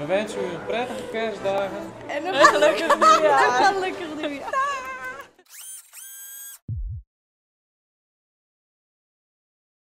We wensen u een prettige kerstdagen. En een gelukkig nieuwjaar. Gelukkig.